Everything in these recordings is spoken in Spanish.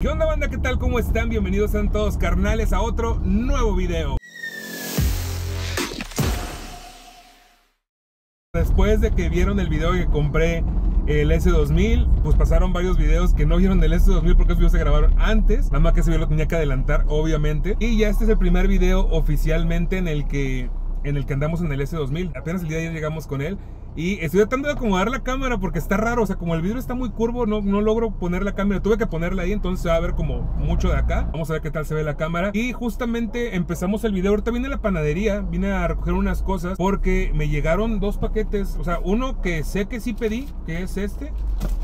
¿Qué onda banda? ¿Qué tal? ¿Cómo están? Bienvenidos a todos carnales a otro nuevo video. Después de que vieron el video que compré el S2000, pues pasaron varios videos que no vieron del S2000 porque esos videos se grabaron antes. Nada más que ese video lo tenía que adelantar, obviamente. Y ya este es el primer video oficialmente en el que en el que andamos en el S2000. Apenas el día de ayer llegamos con él. Y estoy tratando de acomodar la cámara porque está raro. O sea, como el vidrio está muy curvo, no, no logro poner la cámara. Tuve que ponerla ahí, entonces se va a ver como mucho de acá. Vamos a ver qué tal se ve la cámara. Y justamente empezamos el video. Ahorita vine a la panadería, vine a recoger unas cosas porque me llegaron dos paquetes. O sea, uno que sé que sí pedí, que es este,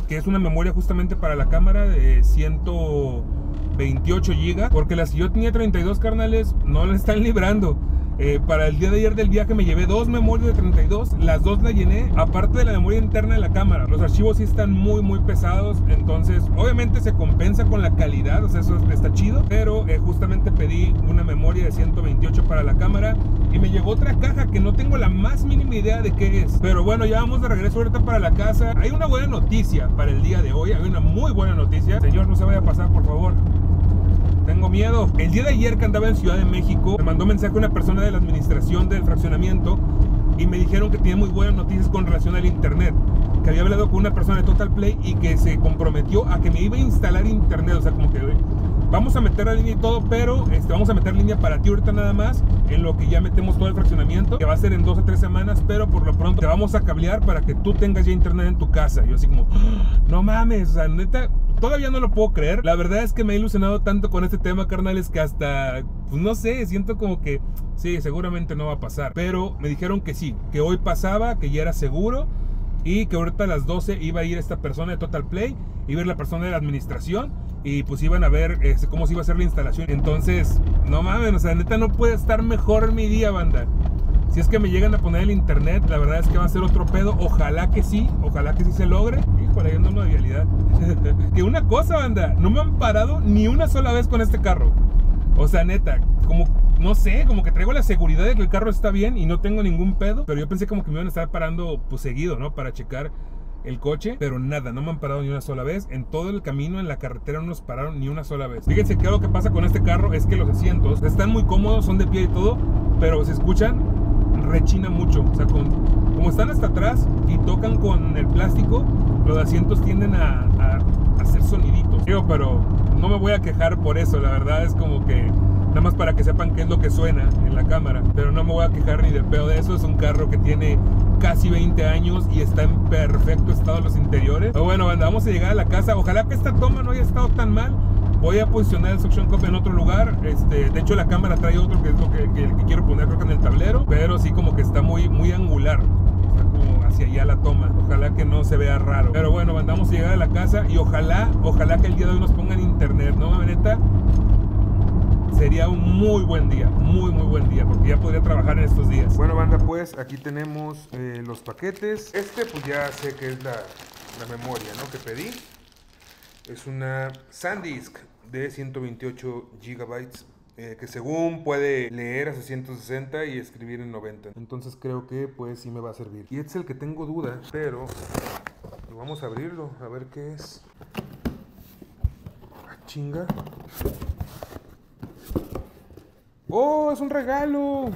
que es una memoria justamente para la cámara de 128 GB. Porque las que yo tenía 32 carnales no la están librando. Eh, para el día de ayer del viaje me llevé dos memorias de 32, las dos las llené, aparte de la memoria interna de la cámara. Los archivos sí están muy, muy pesados, entonces obviamente se compensa con la calidad, o sea, eso está chido, pero eh, justamente pedí una memoria de 128 para la cámara y me llegó otra caja que no tengo la más mínima idea de qué es. Pero bueno, ya vamos de regreso ahorita para la casa. Hay una buena noticia para el día de hoy, hay una muy buena noticia. Señor, no se vaya a pasar, por favor. Tengo miedo. El día de ayer que andaba en Ciudad de México, me mandó mensaje una persona de la administración del fraccionamiento y me dijeron que tenía muy buenas noticias con relación al internet. Que había hablado con una persona de Total Play y que se comprometió a que me iba a instalar internet. O sea, como que vamos a meter la línea y todo, pero este, vamos a meter línea para ti ahorita nada más, en lo que ya metemos todo el fraccionamiento, que va a ser en dos o tres semanas, pero por lo pronto te vamos a cablear para que tú tengas ya internet en tu casa. Yo así como, no mames, o sea, neta, todavía no lo puedo creer. La verdad es que me he ilusionado tanto con este tema, carnales, que hasta, pues no sé, siento como que, sí, seguramente no va a pasar. Pero me dijeron que sí, que hoy pasaba, que ya era seguro y que ahorita a las 12 iba a ir esta persona de Total Play, iba a ir la persona de la administración y pues iban a ver este, cómo se iba a hacer la instalación. Entonces, no mames, o sea, neta no puede estar mejor mi día, banda. Si es que me llegan a poner el internet, la verdad es que va a ser otro pedo. Ojalá que sí, ojalá que sí se logre. Híjole, yo no una vialidad. que una cosa, banda, no me han parado ni una sola vez con este carro. O sea, neta, como, no sé, como que traigo la seguridad de que el carro está bien y no tengo ningún pedo. Pero yo pensé como que me iban a estar parando, pues seguido, ¿no? Para checar el coche, pero nada, no me han parado ni una sola vez. En todo el camino, en la carretera, no nos pararon ni una sola vez. Fíjense que lo que pasa con este carro es que los asientos están muy cómodos, son de pie y todo, pero se escuchan rechina mucho. O sea, como están hasta atrás y tocan con el plástico, los asientos tienden a, hacer soniditos. Pero no me voy a quejar por eso. La verdad es como que nada más para que sepan qué es lo que suena en la cámara. Pero no me voy a quejar ni de pedo de eso. Es un carro que tiene casi 20 años y está en perfecto estado los interiores. Pero bueno, vamos a llegar a la casa. Ojalá que esta toma no haya estado tan mal Voy a posicionar el suction cup en otro lugar. Este, de hecho, la cámara trae otro que es lo que, quiero poner creo que en el tablero. Pero sí como que está muy, muy angular. Hacia allá la toma. Ojalá que no se vea raro. Pero bueno, mandamos a llegar a la casa y ojalá, ojalá que el día de hoy nos pongan internet, ¿no, neta? sería un muy buen día, muy muy buen día, porque ya podría trabajar en estos días. Bueno, banda, pues aquí tenemos eh, los paquetes. Este, pues ya sé que es la, la memoria, ¿no? Que pedí. Es una SanDisk de 128 gigabytes eh, que según puede leer a 660 y escribir en 90. Entonces creo que pues sí me va a servir. Y es el que tengo duda, pero vamos a abrirlo, a ver qué es. Ah, chinga. ¡Oh, es un regalo!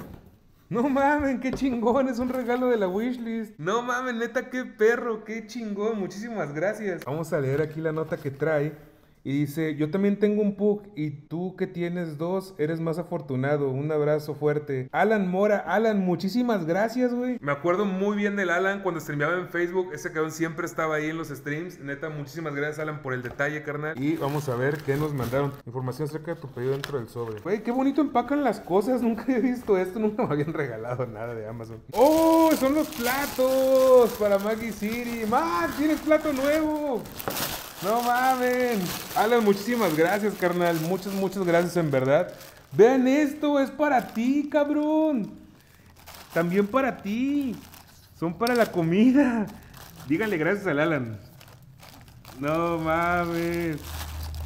No mames, qué chingón, es un regalo de la wishlist. No mames, neta, qué perro, qué chingón, muchísimas gracias. Vamos a leer aquí la nota que trae. Y dice, yo también tengo un Pug y tú que tienes dos, eres más afortunado. Un abrazo fuerte. Alan Mora, Alan, muchísimas gracias, güey. Me acuerdo muy bien del Alan cuando streameaba en Facebook. Ese cabrón siempre estaba ahí en los streams. Neta, muchísimas gracias, Alan, por el detalle, carnal. Y vamos a ver qué nos mandaron. Información acerca de tu pedido dentro del sobre. Güey, qué bonito empacan las cosas. Nunca he visto esto. Nunca me habían regalado nada de Amazon. ¡Oh! Son los platos para Maggie City. ¡Mag! ¡Tienes plato nuevo! No mamen. Alan, muchísimas gracias, carnal. Muchas, muchas gracias en verdad. Vean esto, es para ti, cabrón. También para ti. Son para la comida. Díganle gracias al Alan. No mames.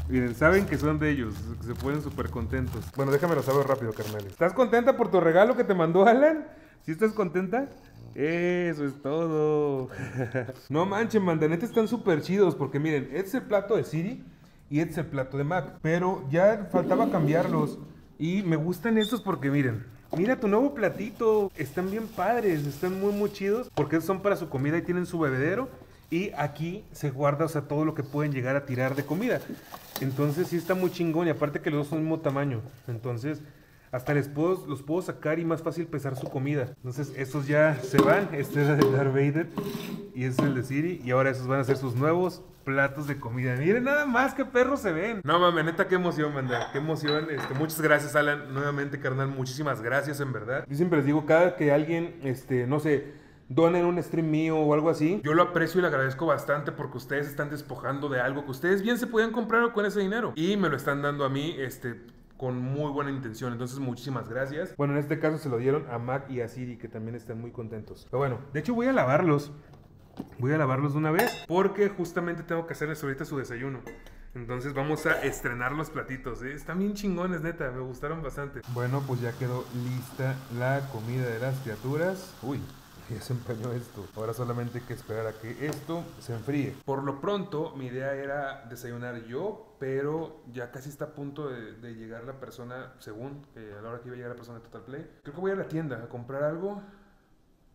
Miren, saben que son de ellos, se ponen súper contentos. Bueno, déjame lo saber rápido, carnal. ¿Estás contenta por tu regalo que te mandó Alan? ¿Sí estás contenta? Eso es todo. no manchen, mandanetes están súper chidos porque miren, este es el plato de Siri y este es el plato de Mac. Pero ya faltaba cambiarlos. Y me gustan estos porque miren, mira tu nuevo platito. Están bien padres, están muy muy chidos porque son para su comida y tienen su bebedero. Y aquí se guarda, o sea, todo lo que pueden llegar a tirar de comida. Entonces sí está muy chingón y aparte que los dos son del mismo tamaño. Entonces hasta les puedo, los puedo sacar y más fácil pesar su comida. Entonces estos ya se van. Este era de Darth Vader y este es el de Siri. Y ahora esos van a ser sus nuevos platos de comida. Miren nada más qué perros se ven. No mames, neta, qué emoción, manda. Qué emoción. Este, muchas gracias, Alan. Nuevamente, carnal, muchísimas gracias, en verdad. Yo siempre les digo, cada que alguien, este, no sé, donen un stream mío o algo así. Yo lo aprecio y le agradezco bastante porque ustedes están despojando de algo que ustedes bien se podían comprar con ese dinero. Y me lo están dando a mí, este, con muy buena intención. Entonces, muchísimas gracias. Bueno, en este caso se lo dieron a Mac y a Siri, que también están muy contentos. Pero bueno, de hecho voy a lavarlos. Voy a lavarlos de una vez porque justamente tengo que hacerles ahorita su desayuno. Entonces vamos a estrenar los platitos. ¿eh? Están bien chingones, neta. Me gustaron bastante. Bueno, pues ya quedó lista la comida de las criaturas. Uy, ya se empañó esto. Ahora solamente hay que esperar a que esto se enfríe. Por lo pronto, mi idea era desayunar yo, pero ya casi está a punto de, llegar la persona, según a la hora que iba a llegar la persona de Total Play. Creo que voy a la tienda a comprar algo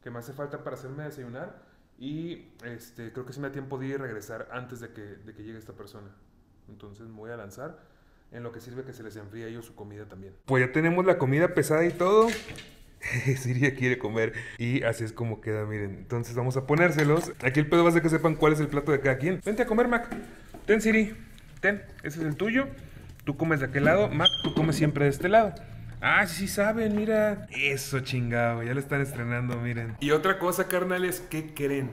que me hace falta para hacerme desayunar. Y este, creo que sí me da tiempo de ir y regresar antes de que, de que llegue esta persona. Entonces me voy a lanzar en lo que sirve que se les enfríe a ellos su comida también. Pues ya tenemos la comida pesada y todo. Siria quiere comer. Y así es como queda, miren. Entonces vamos a ponérselos. Aquí el pedo va a ser que sepan cuál es el plato de cada quien. Vente a comer, Mac. Ten, Siri. Ten. Ese es el tuyo. Tú comes de aquel lado. Mac, tú comes siempre de este lado. Ah, sí, saben, mira. Eso chingado, ya lo están estrenando, miren. Y otra cosa, carnales, ¿qué creen?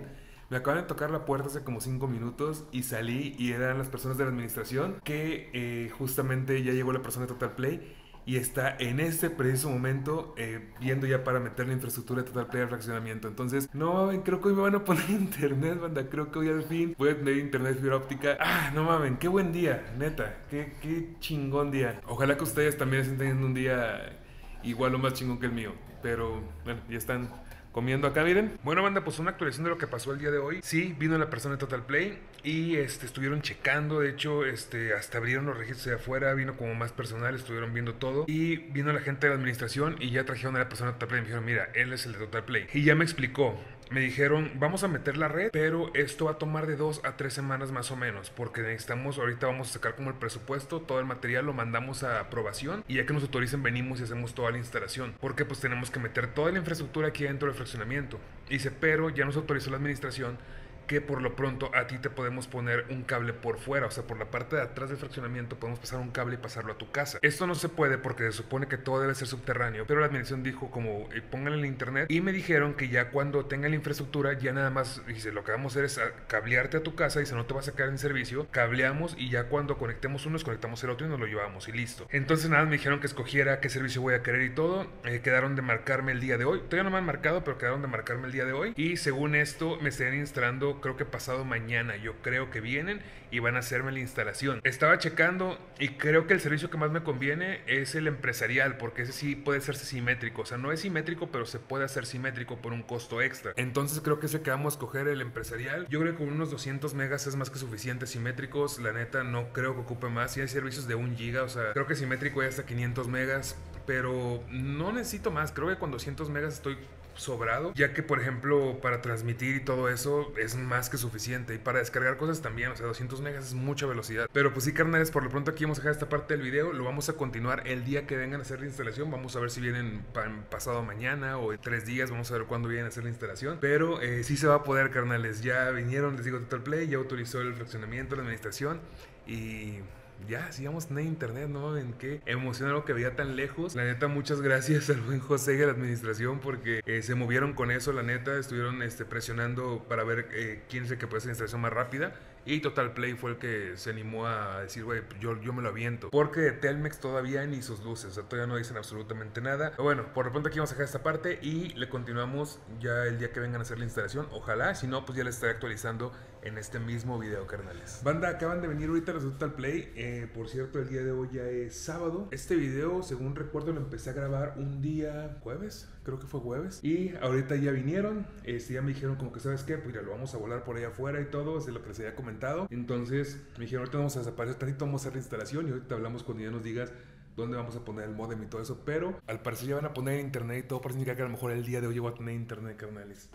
Me acaban de tocar la puerta hace como 5 minutos y salí y eran las personas de la administración que eh, justamente ya llegó la persona de Total Play y está en este preciso momento eh, viendo ya para meter la infraestructura de Total Play al fraccionamiento. Entonces, no creo que hoy me van a poner internet, banda. Creo que hoy al fin voy a tener internet fibra óptica. Ah, no mames, qué buen día, neta. Qué, qué chingón día. Ojalá que ustedes también estén teniendo un día igual o más chingón que el mío. Pero, bueno, ya están comiendo acá, miren. Bueno, banda, pues una actualización de lo que pasó el día de hoy. Sí, vino la persona de Total Play y este, estuvieron checando, de hecho, este, hasta abrieron los registros de afuera, vino como más personal, estuvieron viendo todo y vino la gente de la administración y ya trajeron a la persona de Total Play y me dijeron, mira, él es el de Total Play. Y ya me explicó, me dijeron, vamos a meter la red, pero esto va a tomar de dos a tres semanas más o menos, porque necesitamos, ahorita vamos a sacar como el presupuesto, todo el material lo mandamos a aprobación y ya que nos autoricen venimos y hacemos toda la instalación, porque pues tenemos que meter toda la infraestructura aquí dentro del fraccionamiento. Dice, pero ya nos autorizó la administración que por lo pronto a ti te podemos poner un cable por fuera, o sea, por la parte de atrás del fraccionamiento podemos pasar un cable y pasarlo a tu casa. Esto no se puede porque se supone que todo debe ser subterráneo, pero la administración dijo como eh, pónganle en internet y me dijeron que ya cuando tenga la infraestructura ya nada más, dice, lo que vamos a hacer es cablearte a tu casa, y si no te vas a quedar en servicio, cableamos y ya cuando conectemos uno, conectamos el otro y nos lo llevamos y listo. Entonces nada, me dijeron que escogiera qué servicio voy a querer y todo, eh, quedaron de marcarme el día de hoy, todavía no me han marcado, pero quedaron de marcarme el día de hoy y según esto me estén instalando creo que pasado mañana, yo creo que vienen y van a hacerme la instalación. Estaba checando y creo que el servicio que más me conviene es el empresarial, porque ese sí puede ser simétrico, o sea, no es simétrico, pero se puede hacer simétrico por un costo extra. Entonces creo que ese que vamos a escoger el empresarial. Yo creo que con unos 200 megas es más que suficiente simétricos, la neta no creo que ocupe más, si hay servicios de 1 giga, o sea, creo que simétrico hasta 500 megas, pero no necesito más, creo que con 200 megas estoy sobrado, ya que por ejemplo para transmitir y todo eso es más que suficiente. Y para descargar cosas también, o sea, 200 megas es mucha velocidad. Pero pues sí, carnales, por lo pronto aquí vamos a dejar esta parte del video, lo vamos a continuar el día que vengan a hacer la instalación, vamos a ver si vienen pasado mañana o en tres días, vamos a ver cuándo vienen a hacer la instalación, pero eh, sí se va a poder, carnales, ya vinieron, les digo, Total Play, ya autorizó el fraccionamiento, la administración y ya, a tener internet, ¿no? En qué emocionado que veía tan lejos. La neta, muchas gracias al buen José y a la administración porque eh, se movieron con eso, la neta, estuvieron este, presionando para ver eh, quién es el que puede hacer la instalación más rápida. Y Total Play fue el que se animó a decir, güey, yo, yo me lo aviento. Porque Telmex todavía ni sus luces, o sea, todavía no dicen absolutamente nada. Pero bueno, por lo pronto aquí vamos a dejar esta parte y le continuamos ya el día que vengan a hacer la instalación. Ojalá, si no, pues ya les estaré actualizando en este mismo video, carnales. Banda, acaban de venir ahorita los de Total Play. Eh, por cierto, el día de hoy ya es sábado. Este video, según recuerdo, lo empecé a grabar un día jueves, creo que fue jueves. Y ahorita ya vinieron, este, ya me dijeron como que, ¿sabes qué? Pues ya lo vamos a volar por ahí afuera y todo, es de lo que les había comentado comentado. Entonces me dijeron, ahorita vamos a desaparecer tantito, vamos a hacer la instalación y ahorita hablamos cuando ya nos digas dónde vamos a poner el modem y todo eso. Pero al parecer ya van a poner internet y todo para significar que a lo mejor el día de hoy voy a tener internet, carnales.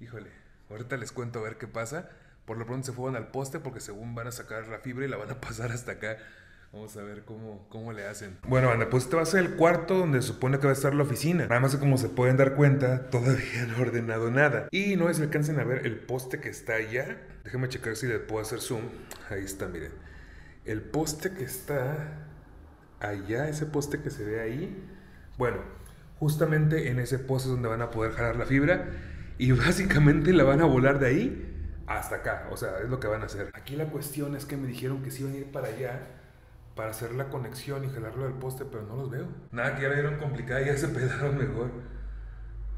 Híjole, ahorita les cuento a ver qué pasa. Por lo pronto se fueron al poste porque según van a sacar la fibra y la van a pasar hasta acá. Vamos a ver cómo, cómo le hacen. Bueno, Ana, pues este va a ser el cuarto donde se supone que va a estar la oficina. Nada más que como se pueden dar cuenta, todavía no he ordenado nada. Y no se alcancen a ver el poste que está allá. Déjenme checar si le puedo hacer zoom. Ahí está, miren. El poste que está allá, ese poste que se ve ahí. Bueno, justamente en ese poste es donde van a poder jalar la fibra. Y básicamente la van a volar de ahí hasta acá. O sea, es lo que van a hacer. Aquí la cuestión es que me dijeron que si iban a ir para allá para hacer la conexión y jalarlo del poste, pero no los veo. Nada, que ya la vieron complicada y ya se pedaron mejor.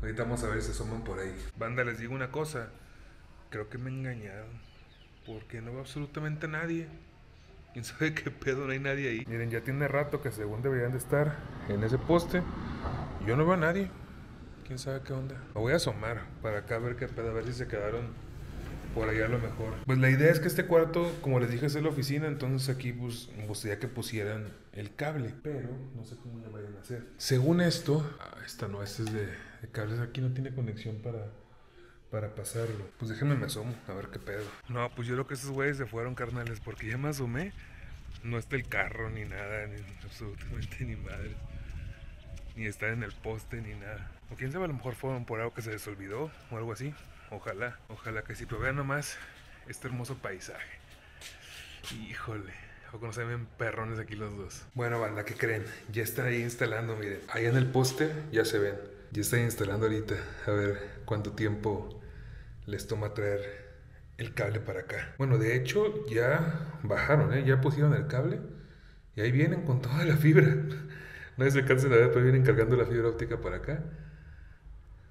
Ahorita vamos a ver si asoman por ahí. Banda, les digo una cosa. Creo que me engañaron. Porque no veo absolutamente nadie. ¿Quién sabe qué pedo? No hay nadie ahí. Miren, ya tiene rato que según deberían de estar en ese poste. Yo no veo a nadie. ¿Quién sabe qué onda? Me voy a asomar para acá a ver qué pedo, a ver si se quedaron por allá a lo mejor. Pues la idea es que este cuarto, como les dije, es la oficina, entonces aquí pues me gustaría que pusieran el cable, pero no sé cómo le vayan a hacer. Según esto, ah, esta no, este es de, cables, aquí no tiene conexión para, para pasarlo. Pues déjenme me asomo, a ver qué pedo. No, pues yo creo que esos güeyes se fueron carnales, porque ya me asomé, no está el carro ni nada, ni absolutamente ni madre. Ni está en el poste ni nada. O quién sabe, a lo mejor fueron por algo que se les olvidó o algo así. Ojalá, ojalá que sí. Pero vean nomás este hermoso paisaje. Híjole. O no se ven perrones aquí los dos. Bueno, banda, ¿qué creen? Ya están ahí instalando, miren. Ahí en el poste ya se ven. Ya están instalando ahorita. A ver cuánto tiempo les toma traer el cable para acá. Bueno, de hecho ya bajaron, ¿eh? Ya pusieron el cable. Y ahí vienen con toda la fibra. No se alcancen a ver, pero vienen cargando la fibra óptica para acá.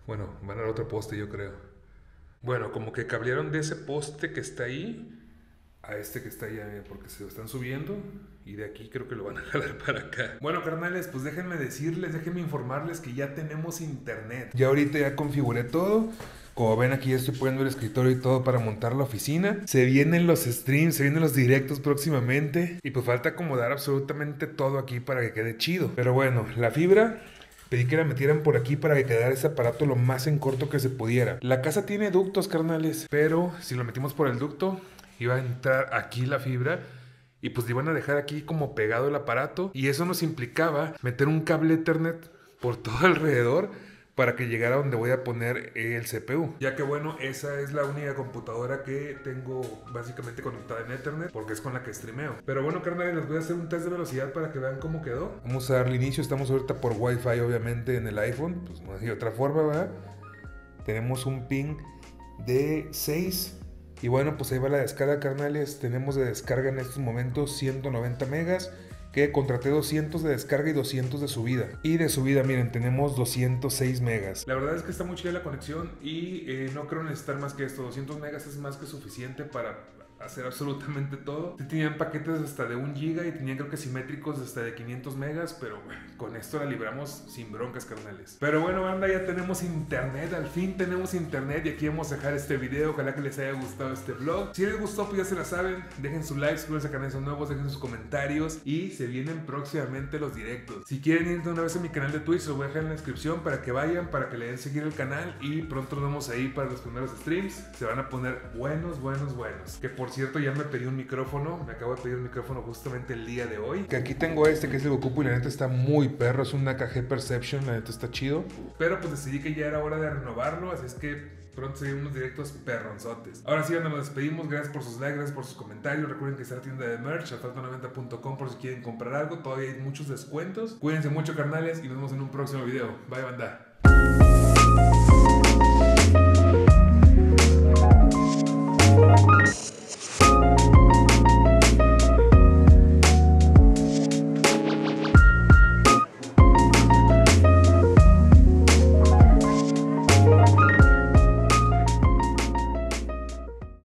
Bueno, van al otro poste, yo creo. Bueno, como que cablearon de ese poste que está ahí a este que está allá, porque se lo están subiendo y de aquí creo que lo van a jalar para acá. Bueno, carnales, pues déjenme decirles, déjenme informarles que ya tenemos internet. Ya ahorita ya configuré todo. Como ven aquí ya estoy poniendo el escritorio y todo para montar la oficina. Se vienen los streams, se vienen los directos próximamente. Y pues falta acomodar absolutamente todo aquí para que quede chido. Pero bueno, la fibra Pedí que la metieran por aquí para que quedara ese aparato lo más en corto que se pudiera. La casa tiene ductos, carnales, pero si lo metimos por el ducto, iba a entrar aquí la fibra y pues iban a dejar aquí como pegado el aparato y eso nos implicaba meter un cable Ethernet por todo alrededor para que llegara donde voy a poner el CPU. Ya que bueno, esa es la única computadora que tengo básicamente conectada en Ethernet porque es con la que streameo. Pero bueno, carnales, les voy a hacer un test de velocidad para que vean cómo quedó. Vamos a darle inicio, estamos ahorita por Wi-Fi obviamente en el iPhone, pues no hay otra forma, ¿verdad? Tenemos un ping de 6 y bueno, pues ahí va la descarga, carnales. Tenemos de descarga en estos momentos 190 megas que contraté 200 de descarga y 200 de subida. Y de subida, miren, tenemos 206 megas. La verdad es que está muy chida la conexión y eh, no creo necesitar más que esto. 200 megas es más que suficiente para hacer absolutamente todo. Tenían paquetes hasta de 1 giga y tenían creo que simétricos hasta de 500 megas, pero bueno, con esto la libramos sin broncas, carnales. Pero bueno, banda, ya tenemos internet, al fin tenemos internet y aquí vamos a dejar este video. Ojalá que les haya gustado este vlog. Si les gustó, pues ya se la saben. Dejen su like, suscríbanse a canales nuevos, dejen sus comentarios y se vienen próximamente los directos. Si quieren ir de una vez a mi canal de Twitch, lo voy a dejar en la descripción para que vayan, para que le den seguir el canal y pronto nos vemos ahí para los primeros streams. Se van a poner buenos, buenos, buenos. Que por cierto, ya me pedí un micrófono. Me acabo de pedir un micrófono justamente el día de hoy. Que aquí tengo este que es el Goku y la neta está muy perro. Es un AKG Perception, la neta está chido. Pero pues decidí que ya era hora de renovarlo, así es que pronto se unos directos perronzotes. Ahora sí, nos despedimos. Gracias por sus likes, gracias por sus comentarios. Recuerden que está la tienda de merch, alfalto90.com por si quieren comprar algo. Todavía hay muchos descuentos. Cuídense mucho, carnales, y nos vemos en un próximo video. Bye, banda.